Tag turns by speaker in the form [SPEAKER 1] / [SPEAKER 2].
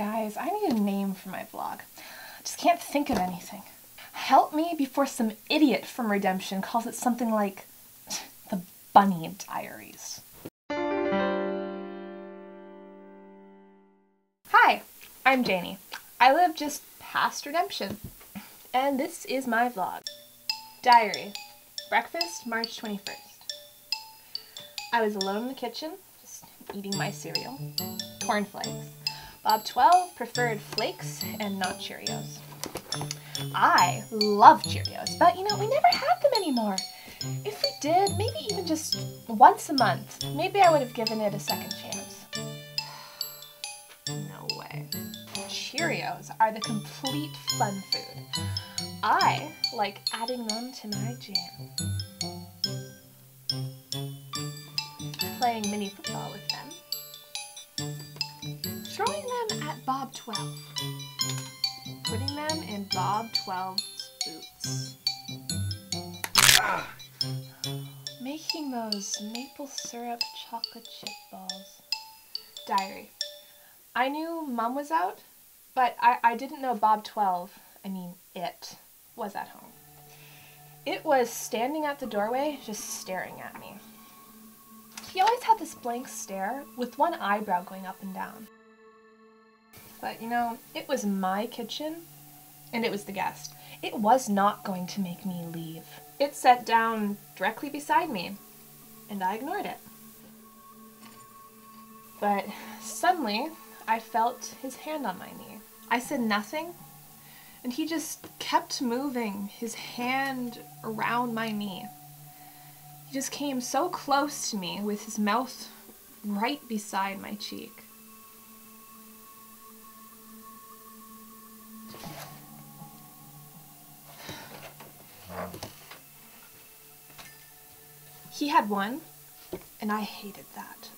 [SPEAKER 1] Guys, I need a name for my vlog. Just can't think of anything. Help me before some idiot from Redemption calls it something like the Bunny Diaries. Hi, I'm Jaynie. I live just past Redemption, and this is my vlog. Diary. Breakfast, March 21st. I was alone in the kitchen, just eating my cereal. Cornflakes. Bob 12 preferred flakes and not Cheerios. I love Cheerios, but you know, we never had them anymore. If we did, maybe even just once a month, maybe I would have given it a second chance. No way. Cheerios are the complete fun food. I like adding them to my jam. Playing mini football with them. Bob 12. Putting them in Bob 12's boots. Making those maple syrup chocolate chip balls. Diary. I knew Mom was out, but I, I didn't know Bob 12, I mean it, was at home. It was standing at the doorway, just staring at me. He always had this blank stare with one eyebrow going up and down. But you know, it was my kitchen, and it was the guest. It was not going to make me leave. It sat down directly beside me, and I ignored it. But suddenly, I felt his hand on my knee. I said nothing, and he just kept moving his hand around my knee. He just came so close to me with his mouth right beside my cheek. He had one, and I hated that.